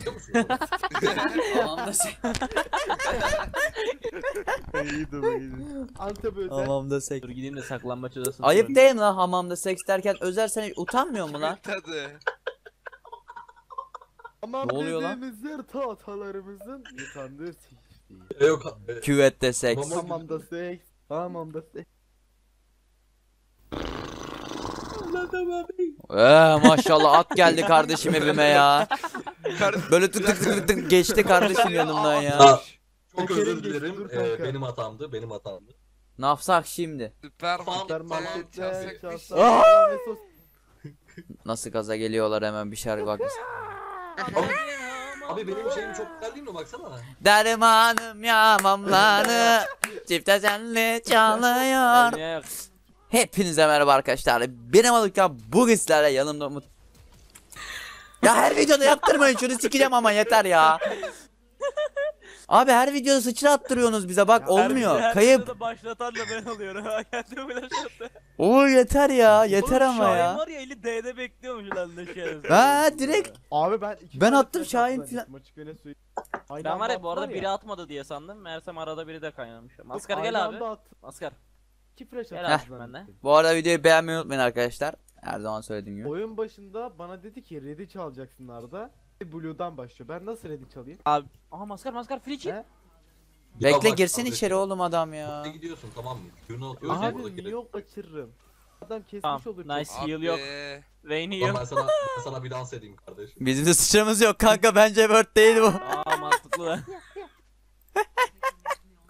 Biliyor musunuz? Hamamda sek. İyiydi bu iyiydi. Antep özel. Hamamda sek. Dur gideyim de saklambaç odasına. Ayıp değil mi lan hamamda seks derken Özer sen hiç utanmıyor mu lan? Tadı. Aman Ne oluyor lan? dediğimiz yer ta atalarımızın yıkandığı siktiği. E, Yok. e, Küvette seks. Hamam- Hamamda seks. Hamamda seks. Ee, maşallah at geldi kardeşim evime ya. Böyle tık tık tık tık geçti kardeşim yanımdan ya. Çok özür dilerim. E, kanka. benim hatamdı. Benim hatamdı. Ne yapsak şimdi? Süpermarket Süpermarkette Nasıl gaza geliyorlar hemen bir şarkı bak. Abi benim şeyim çok güzel değil mi? Baksana. Dermanım yağmamlanı Çifte senli çalıyor? Hepinize merhaba arkadaşlar Benim adık ya bu sizlerle yanımda Umut Ya her videoda yaptırmayın şunu sikeceğim ama yeter ya Abi her videoda sıçra attırıyorsunuz bize bak olmuyor Her kayıp videoda başlatan da ben oluyorum. Kendimi bile şaşırttı. Oo yeter ya yeter Oğlum, ama Şahin ya var ya eli D'de bekliyormuş lan ne şerefsiz. Ha direkt Abi ben iki Ben tane attım flash Şahin attım filan. zannettim, Açık öyle söyleyeyim. Aynı Ben var ya bu arada attılar biri atmadı diye sandım. Meğersem arada biri de kaynamış. Maskar Aynı gel abi. anda attım. Maskar. İki flash Gel attım abi zannettim. benden. Bu arada videoyu beğenmeyi unutmayın arkadaşlar Her zaman söylediğim gibi Oyun başında bana dedi ki ready çalacaksın Arda. Blue'dan başlıyor. Ben nasıl ready çalayım? Abi. Aha maskar maskar free kill. He? Bekle girsin içeri oğlum adam ya Nereye gidiyorsun tamam mı? Yürünü atıyorsun Abi yok kaçırırım? Adam kesmiş Tamam, olur. nice. çok. Heal yok. Abi. Lan yok. ben sana, ben sana bir dans edeyim kardeşim. Bizim de sıçramız yok kanka bence Word değil bu Aa mantıklı.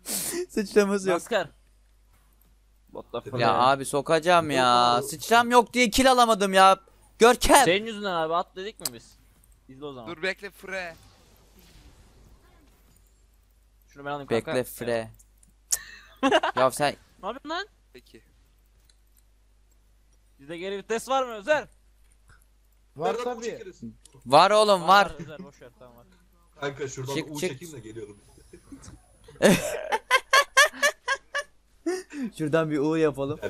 Sıçramız yok Maskar. What the fuck? Ya abi sokacağım ya. Sıçram yok diye kill alamadım ya. Görkem. Senin yüzünden abi at dedik mi biz? İzle o zaman. Dur bekle fre. Şunu ben alayım kanka. Bekle fre. ya sen Ne yapıyorsun lan? Peki. Bizde geri vites var mı Özer? Var Nereden bu tabi. çekeriz? var oğlum var. Özer boş ver tamam var. Kanka şuradan Çık, U çık. çekeyim de geliyorum. Şuradan bir U yapalım.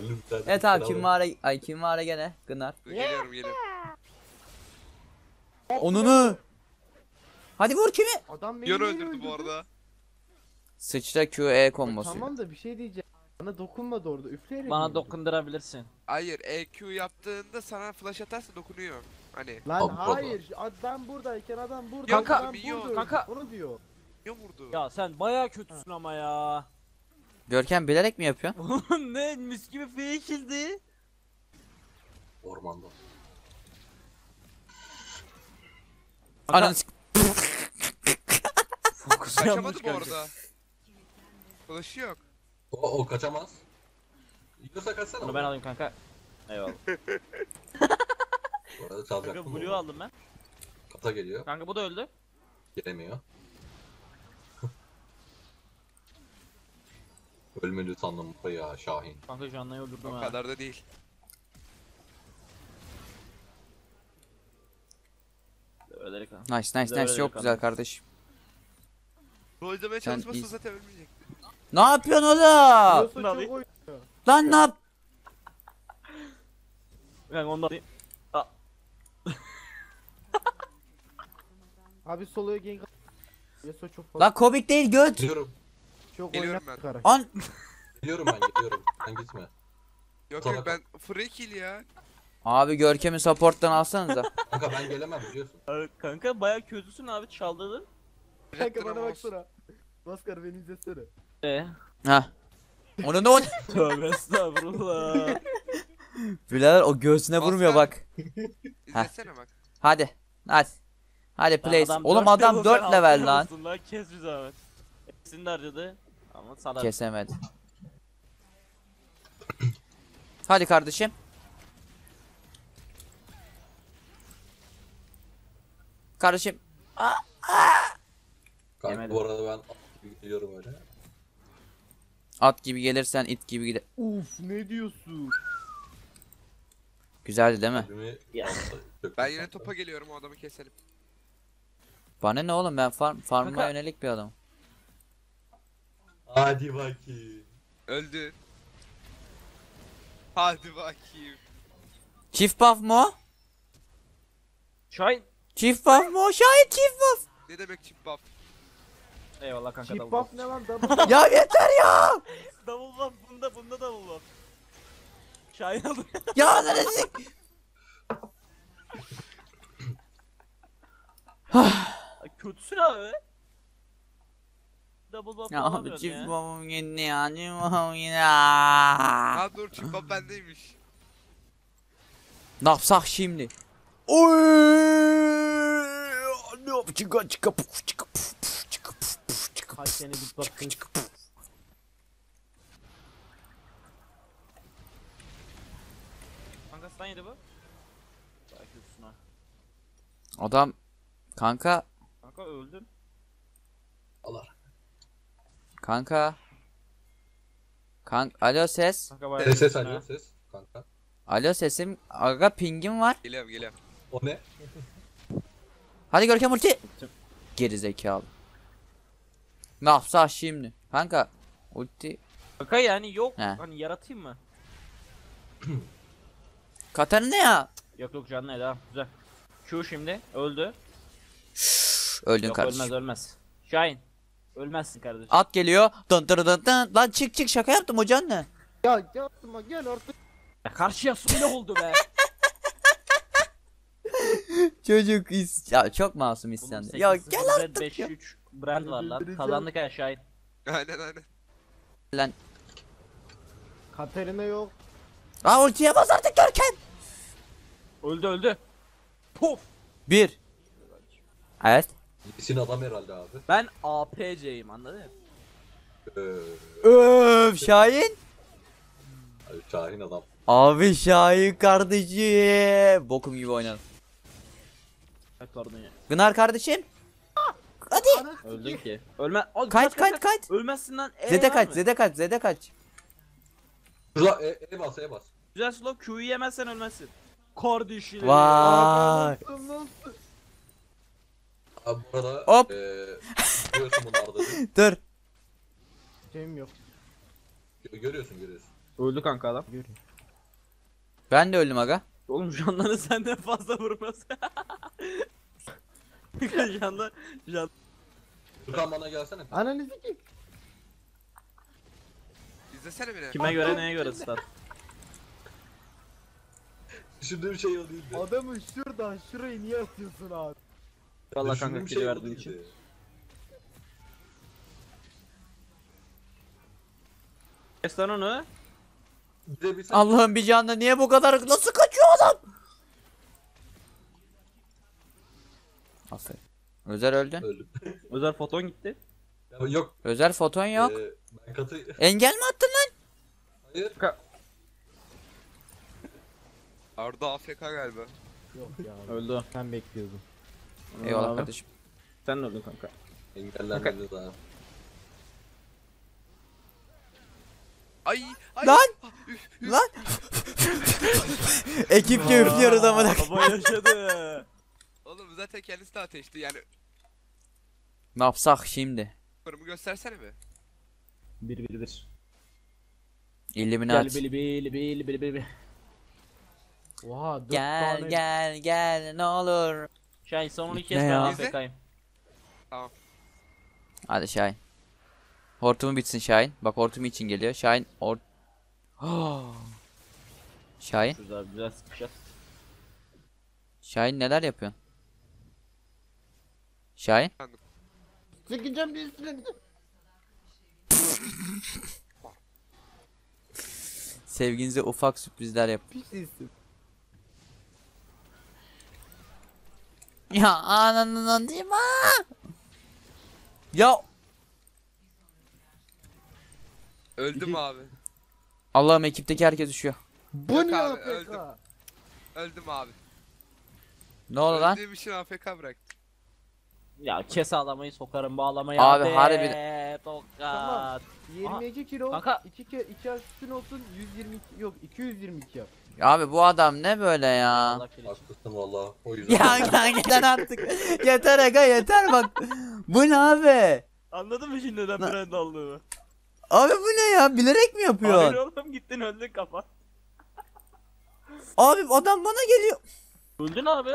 Evet abi kim var ay kim var gene Gınar. Geliyorum geliyorum. Onunu. Hadi vur kimi? Adam beni Yor niye öldürdü bu arada. Sıçra Q E kombosu. Tamam da bir şey diyeceğim. Bana dokunmadı orada üfleyerek Bana mi? dokundurabilirsin. Hayır EQ yaptığında sana flash atarsa dokunuyor. Hani Lan Abi, hayır ad- ben buradayken adam burada. Kanka, adam burada kanka. Onu diyor. ne vurdu? Ya sen baya kötüsün ama ya. Görkem bilerek mi yapıyorsun? ne mis gibi fake'ildi. Ormanda. Ananı sik- Fokus Kaçamadı bu arada. Flash'ı yok. O, o kaçamaz. Yiyorsa kaçsana. Bunu ben alayım kanka. Eyvallah. Bu arada Kanka çalacaktım. Blue onu. aldım ben. Kata geliyor. Kanka bu da öldü. Gelemiyor. Ölmedi sandım ya Şahin. Kanka canlıyı öldürdüm O ha. kadar da değil. Ölerek ha. Nice nice Güzel nice öyle çok güzel kaldı. kardeşim. Rol izlemeye Sen zaten ölmeyecek. Ne yapıyorsun oğlum? Bunu çok. Lan ne yap? Kanka onu da alayım. Abi soloya gank Yasuo çok fazla Lan komik değil göt. Gidiyorum. Çok Geliyorum ben. karakter. An Gidiyorum ben gidiyorum. Sen gitme. Yok yok ben free kill ya. Abi Görkem'i support'tan alsanıza. Kanka ben gelemem biliyorsun. Abi Kanka baya kötüsün abi çaldırdın. Kanka bana Dramos. baksana. Maskar beni izlesene. Eee? ha. Onu ne o? Tövbe estağfurullah. Birader o göğsüne vurmuyor bak. İzlesene bak. Hadi. Hadi. Hadi place. Adam Oğlum adam level, 4 sen level lan. Kes bir zahmet. Hepsini de harcadı. Ama salar. Kesemedi. Hadi kardeşim. Kardeşim. Kanka Yemedim. bu arada ben gidiyorum öyle. At gibi gelirsen it gibi gider. Uf ne diyorsun? Güzeldi değil mi? Ben yine topa geliyorum o adamı keselim. Bana ne oğlum ben farm farm'a yönelik bir adamım. Hadi bakayım. Öldü. Hadi bakayım. Çift buff mu o? Şahin. Çift buff mu o? Şahit çift buff. Ne demek chip buff? Eyvallah kanka Chip double buff buff. ne lan double ya yeter ya. Double buff bunda bunda double buff. Şahin aldı. Ya neresi? Ay, Kötüsün abi. Double buff Ya abi çift ya. babam ya. Çift babam. Ha dur buff bendeymiş. Ne yapsak şimdi? Oy! Ne yap? Çıka çıka puf çıka puf puf çıka puf puf çıka Kaç sene bit baktın. çıka puf. Kanka stun yedi bu. Daha kötüsün ha. Adam kanka Kanka öldüm. Kanka Kank alo ses. Kanka bayağı Ses ses ha. alo ses kanka. Alo sesim. Aga pingim var. Geliyorum geliyorum. O ne? Hadi Görkem ulti. Geri zekalı. Ne yapsak şimdi? Kanka ulti Kanka yani yok. He. Hani yaratayım mı? Katarina ya. Yok yok canlı devam. Güzel. Q şimdi öldü. Öldün yok kardeşim. ölmez ölmez. Şahin. Ölmezsin kardeşim. At geliyor. Dın dın dın dın. Lan çık çık şaka yaptım hocan ne? Ya yapma gel artık. Ya karşıya su bile oldu be. Çocuk is ya çok masum isyandı. Ya 8-0 gel artık 5 ya. 3 brand var lan. Kazandık ya Şahin. Aynen aynen. Lan. Katerina yok. Aa ultiye bas artık Görkem. Öldü öldü. Puf. Bir. Evet. İsin adam herhalde abi. Ben APC'yim anladın mı? Ee, Öf Şahin. abi Şahin adam. Abi Şahin kardeşim. Bokum gibi oynadım. Ay pardon ya. Gınar kardeşim. Hadi. Öldün ki. Ölme. Oğlum, Kaç kaç kaç. Ölmezsin lan. E Zede var kaç mı? zede kaç zede kaç. Şurada e, e bas e bas. Güzel slow Q'yu yemezsen ölmezsin. Kardeşim. Vay. Nasıl nasıl? Abi bu arada Hop. eee görüyorsun bunlarda? Dur. Şeyim yok. Gö- Görüyorsun görüyorsun. Öldü kanka adam. Görüyorum. Ben de öldüm aga. Oğlum canları senden fazla vurmaz. Canlar can. Furkan bana gelsene. Ananı sikeyim. İzlesene beni. Kime göre neye göre stat? Düşündüğüm şey o değildi. Adamı şuradan şuraya niye atıyorsun abi? Vallahi Düşündüğüm kanka şey kili o verdiğin için. Kes lan onu. Gidebilsen Allah'ım bir canla niye bu kadar nasıl kaçıyor adam? Aferin. Özer öldü. öldüm. Özel foton gitti. Ya yok. Özel foton yok. eee, ben katı... Engel mi attın lan? Hayır. Arda AFK galiba. Yok ya. Öldü o. Sen bekliyordun. Eyvallah Abi. kardeşim. Sen de öldün kanka. Engellenmedi daha. Ay ay. Lan! Lan! Ekipçe üflüyoruz amına. Baba yaşadı. Oğlum zaten kendisi de ateşti yani. Ne yapsak şimdi? Yukarımı göstersene be. Bir bir bir. Gel Illuminati. bili bili bili bili bili. Oha dört Gel tane. gel gel ne olur. Şahin son 12 Ne kez ben ya? AFK'yim. Hadi Şahin. Hortumu bitsin Şahin. Bak hortumu için geliyor. Şahin or... Şahin. Güzel güzel sıkışat. Şahin neler yapıyorsun? Şahin. Sıkacağım bir üstüne. Sevginize ufak sürprizler yap. Pis isim. Ya ananın değil mi? Ya Öldüm abi. Allah'ım ekipteki herkes düşüyor. Bu Yok ne abi, APK? öldüm. Öldüm abi. Ne oldu lan? Öldüğüm için AFK bıraktım. Ya kes ağlamayı sokarım bağlamayı. Abi, hadi. harbi- Tokat. Tamam. 22 kilo. Kanka. 2 ke 2 asistin olsun 122 yok 222 yap. Abi bu adam ne böyle ya? Allah fil için. Haklısın valla. O yüzden. Ya kanka yeter artık. yeter aga yeter bak. Bu ne abi? Anladın mı şimdi neden brand aldığımı? Abi bu ne ya? Bilerek mi Hayır yapıyorsun? oğlum gittin öldün kafa. Abi adam bana geliyor. Öldün abi.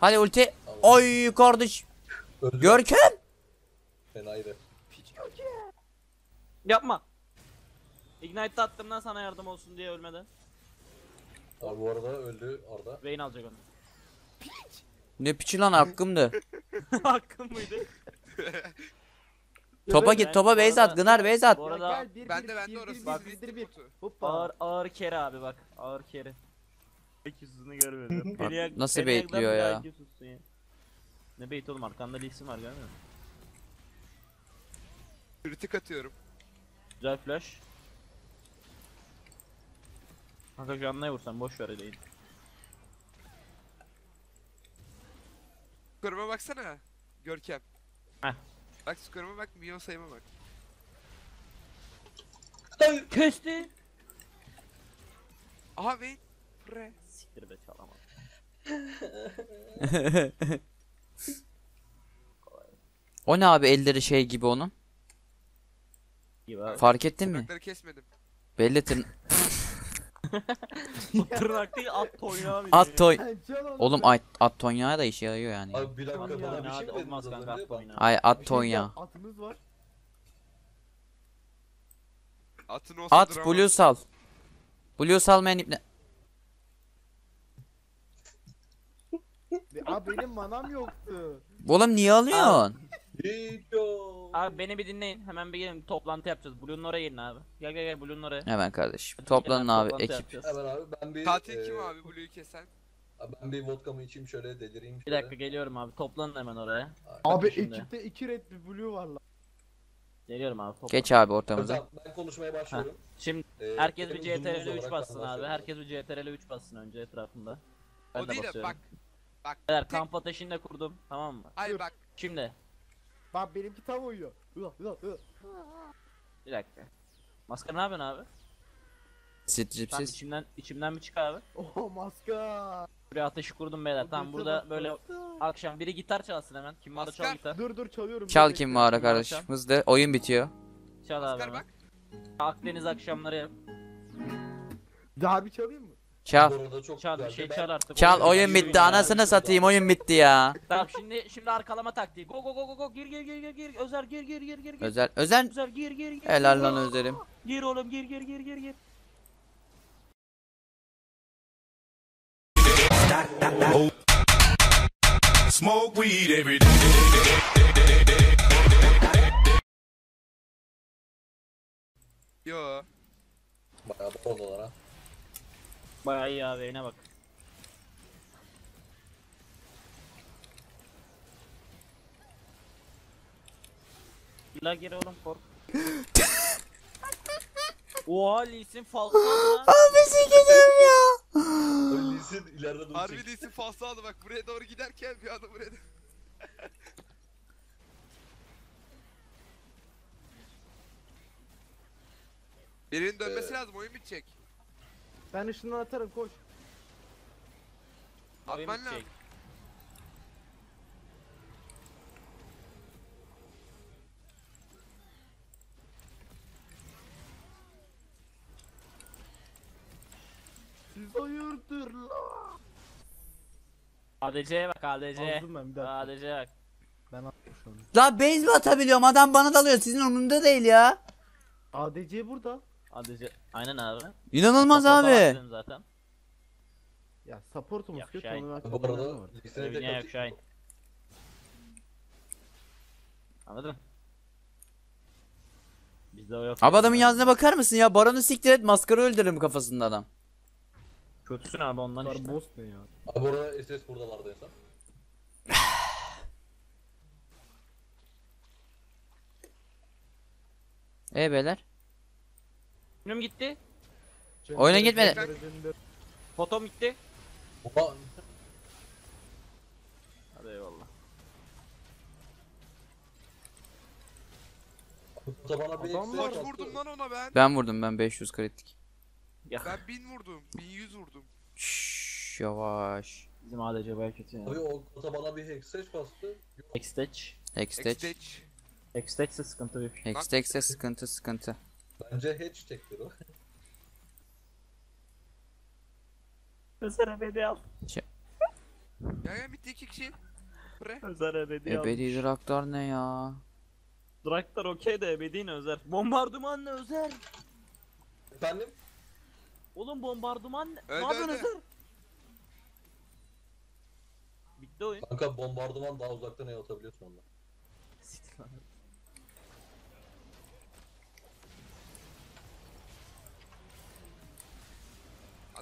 Hadi ulti. Tamam. Oy kardeş. Öldü. Görkem. Fenaydı. Yapma. Ignite attığımdan sana yardım olsun diye ölmeden. Abi bu arada öldü Arda. Vayne alacak onu. Ne piçi lan hakkımdı. Hakkım mıydı? Topa git topa base at Gınar base at. Bu arada gel bir Ben bir, de ben bir, de orası bak bir, bir. Hoppa. ağır ağır kere abi bak. Ağır kere. Yüzünü görmedim. Bak, Beni- nasıl beni baitliyor bir daha ya. Ne bait oğlum arkanda Lee Sin var görmüyor musun? Kritik atıyorum. Güzel flash. Kanka şu an ne vursan boş ver eleyin. Skoruma baksana. Görkem. Heh. Bak skoruma bak, milyon sayıma bak. Kesti. Aha. Pre. Siktir be çalamadım. O ne abi elleri şey gibi onun. İyi abi. Fark ettin mi? Tırnakları kesmedim. Belli tırn... Tırnak değil at toynağı At toy. Oğlum at, at tonyağı da işe yarıyor yani. Abi bir dakika bana bir şey mi olmaz az kanka, at oyna. Ay at şey diyeceğim, Atımız var. Atın olsa At blue sal. Blue salmayan ipne. Abi benim manam yoktu. Oğlum niye alıyorsun? Video. Abi beni bir dinleyin. Hemen bir gelin toplantı yapacağız. Blue'nun oraya gelin abi. Gel gel gel Blue'nun oraya. Hemen kardeşim. Toplanın gel, abi toplantı ekip. yapacağız. Hemen abi ben bir... Tatil kim e, abi Blue'yu kesen? abi Ben bir vodkamı içeyim şöyle delireyim Bir şöyle. dakika geliyorum abi. Toplanın hemen oraya. Abi şimdi. ekipte iki red bir blue var lan. Geliyorum abi. Toplan. Geç abi ortamıza. Tamam ben konuşmaya başlıyorum. Şimdi Ee, herkes bir benim zoom'umuz CTRL 3 olarak bassın ben abi. başlıyorum. Herkes bir CTRL 3 bassın önce etrafında. Ben o de değil de basıyorum. bak. Bak. Beyler kamp ateşini de kurdum. Tamam mı? Hayır bak. Şimdi. Bak benimki tam uyuyor. Ulan ulan ulan. Bir dakika. Maskara ne yapıyorsun abi? Tamam Stripsiz. içimden, içimden bir çık abi. Oh maska. Buraya ateşi kurdum beyler. Tamam burada böyle akşam biri gitar çalsın hemen. Kim varsa çal Maskar. gitar. Dur dur çalıyorum. Çal dur, kim bekle. var kardeş. var Hızlı. Oyun bitiyor. Çal abi Maskar hemen. bak. Akdeniz akşamları yap. Daha bir çalayım mı? Çal. Çal bir şey Ben- çal artık. Çal oyun bitti. Anasını satayım oyun bitti ya. Tamam şimdi şimdi arkalama taktiği. Go go go go go gir gir gir gir gir. Özer gir gir gir gir. Özel. Özel. Özer gir gir gir. Helal lan Özer'im. Gir oğlum gir gir gir gir gir. Smoke weed every day. Yo. Bayağı barodalar ha. Bayağı iyi abi eline bak. La gir oğlum kork. Oha Lee Sin falso aldı lan. Abi sikeceğim ya. Lee'sin ileride dur Harbi falso aldı bak buraya doğru giderken bir anda buraya doğru. Birinin dönmesi Ee, lazım oyun bitecek. Ben ışından atarım koş. Oyun Atman lazım. Siz hayırdır lan. ADC'ye bak ADC'ye. Aldım ben bir dakika. ADC'ye bak. Ben atmış onu. La base mi atabiliyorum? Adam bana dalıyor. Sizin umurumda değil ya. ADC burada. Aynen abi. İnanılmaz Support'a abi. Zaten. Ya supportumuz Yok, kötü Şahin. onu ben Bu arada Övüne yok atayım. Şahin. Anladın? Bizde o yok. Abi adamın yazdığına bakar mısın ya? Baron'u siktir et maskara öldürürüm kafasında adam. Kötüsün abi ondan Bunlar işte. boss ne ya? Abi bu arada SS buradalardı en son. E beyler. Günüm gitti. Oyuna gitmedi. Fotom gitti. Oha. Hadi eyvallah. Da bana bir Adam var. Kaç vurdum lan ona ben? Ben vurdum ben 500 kritik. Ya Ben 1000 vurdum. 1100 vurdum. Şşş yavaş. bizim ADC bayağı kötü ya. Abi o kota bana bir hexage bastı. Hextech. Hextech. Extech. Hextech'se sıkıntı büyük. Hextech'se sıkıntı sıkıntı. Bence tektir o. Mesela beni al. Ya ya bitti iki kişi. Bre. Özer ebedi Ebedi almış. Draktar ne ya? Draktar okey de ebedi ne Özer? Bombardıman ne Özer? Efendim? Oğlum bombardıman ne? Öldü, ne yapıyorsun öldü. Özer? Bitti oyun. Kanka bombardıman daha uzaktan el atabiliyorsun onunla. Siktir lan.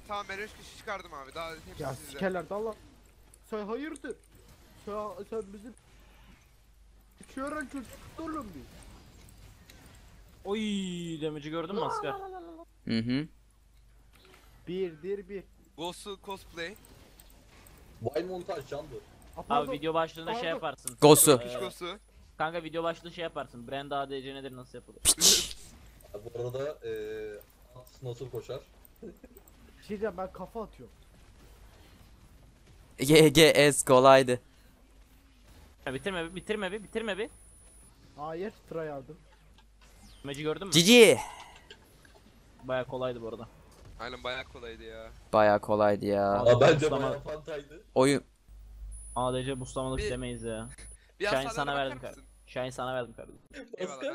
Tamam ben 3 kişi çıkardım abi. Daha hepsi Ya sizde. sikerler de Allah. Sen hayırdır? Sen, sen bizim Şören çocuk oğlum bir. Oy damage'i gördün mü asker? Hı hı. Birdir bir. Boss'u cosplay. Vay montaj candır. Abi pardon. video başlığında şey Pardon. yaparsın. Gosu. Ee, Pişkosu. kanka video başlığı şey yaparsın. Brand ADC nedir nasıl yapılır? Bu arada eee nasıl koşar? Bir şey diyeceğim ben kafa atıyorum. GGS kolaydı. Ya bitirme bir bitirme bir bitirme bir. Hayır try aldım. Damage'i gördün mü? Cici. Baya kolaydı bu arada. Aynen bayağı kolaydı ya. Baya kolaydı ya. Aa, bence boostlama- bayağı fantaydı. Oyun ADC bustlamalık Bir- demeyiz ya. Bir Şahin hasarlara sana bakar verdim mısın? kardeşim. Şahin sana verdim kardeşim. Eyvallah ben